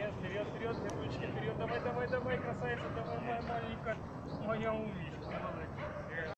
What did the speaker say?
Вверх, вперед, вперед, ручки вперед. Давай, давай, давай, красавица, давай, моя маленькая, моя умничка, молодец.